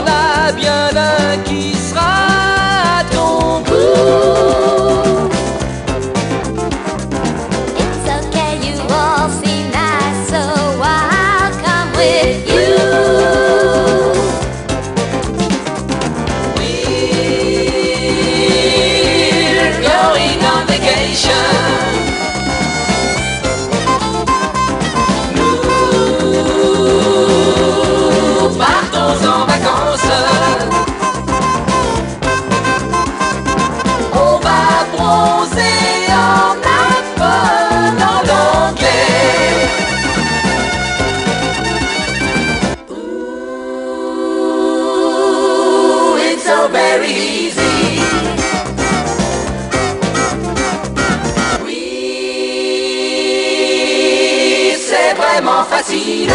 no Oui, c'est vraiment facile.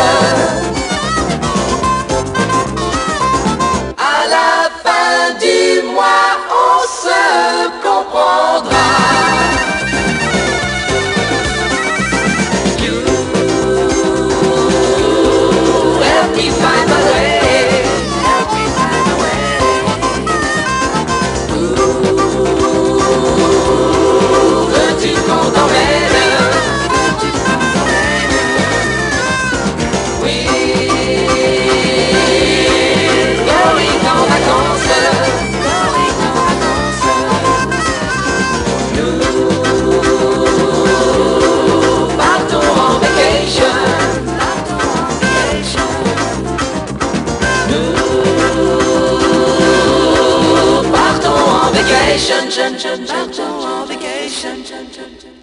vacation.